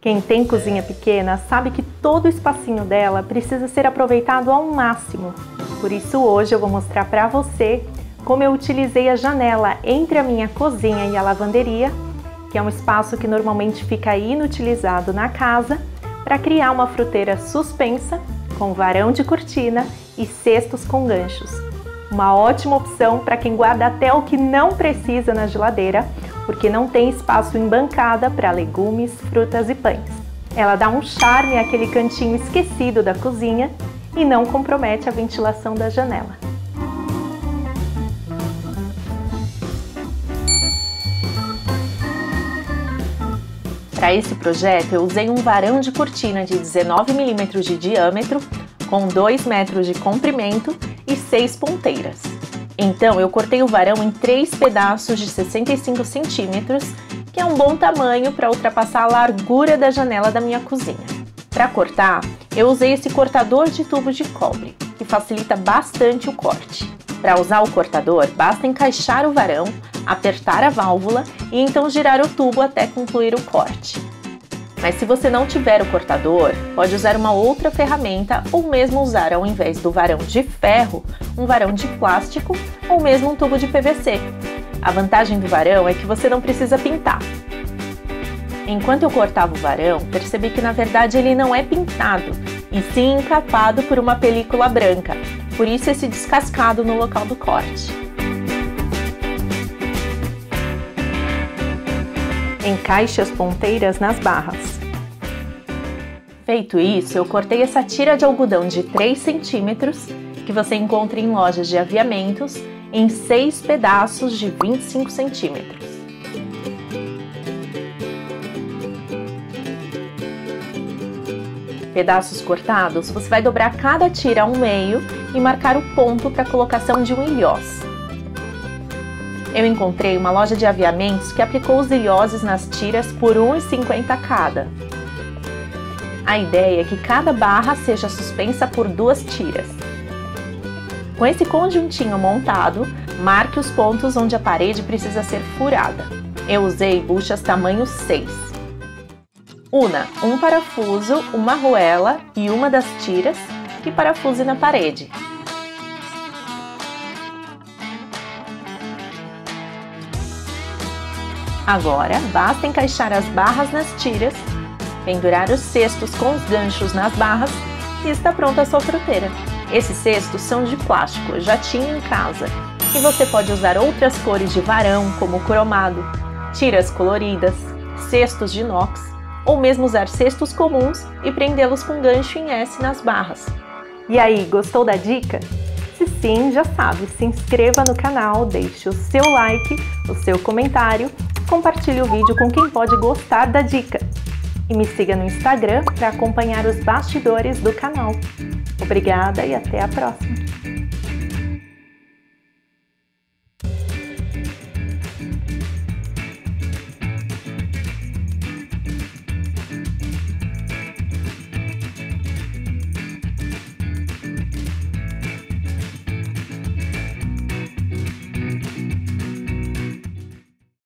Quem tem cozinha pequena sabe que todo o espacinho dela precisa ser aproveitado ao máximo. Por isso hoje eu vou mostrar para você como eu utilizei a janela entre a minha cozinha e a lavanderia, que é um espaço que normalmente fica inutilizado na casa, para criar uma fruteira suspensa com varão de cortina e cestos com ganchos. Uma ótima opção para quem guarda até o que não precisa na geladeira porque não tem espaço em bancada para legumes, frutas e pães. Ela dá um charme àquele cantinho esquecido da cozinha e não compromete a ventilação da janela. Para esse projeto, eu usei um varão de cortina de 19 mm de diâmetro, com 2 metros de comprimento e 6 ponteiras. Então eu cortei o varão em três pedaços de 65 centímetros, que é um bom tamanho para ultrapassar a largura da janela da minha cozinha. Para cortar, eu usei esse cortador de tubo de cobre, que facilita bastante o corte. Para usar o cortador, basta encaixar o varão, apertar a válvula e então girar o tubo até concluir o corte. Mas se você não tiver o cortador, pode usar uma outra ferramenta ou mesmo usar ao invés do varão de ferro, um varão de plástico ou mesmo um tubo de PVC. A vantagem do varão é que você não precisa pintar. Enquanto eu cortava o varão, percebi que na verdade ele não é pintado, e sim encapado por uma película branca, por isso esse descascado no local do corte. Encaixe as ponteiras nas barras. Feito isso, eu cortei essa tira de algodão de 3 centímetros que você encontra em lojas de aviamentos em 6 pedaços de 25 centímetros. Pedaços cortados, você vai dobrar cada tira ao meio e marcar o ponto para a colocação de um ilhós. Eu encontrei uma loja de aviamentos que aplicou os ilhoses nas tiras por R$ 1,50 cada. A ideia é que cada barra seja suspensa por duas tiras. Com esse conjuntinho montado, marque os pontos onde a parede precisa ser furada. Eu usei buchas tamanho 6. Una um parafuso, uma arruela e uma das tiras e parafuse na parede. Agora, basta encaixar as barras nas tiras, pendurar os cestos com os ganchos nas barras e está pronta a sua fruteira. Esses cestos são de plástico, já tinha em casa, e você pode usar outras cores de varão, como cromado, tiras coloridas, cestos de inox, ou mesmo usar cestos comuns e prendê-los com gancho em S nas barras. E aí, gostou da dica? Se sim, já sabe, se inscreva no canal, deixe o seu like, o seu comentário compartilhe o vídeo com quem pode gostar da dica. E me siga no Instagram para acompanhar os bastidores do canal. Obrigada e até a próxima!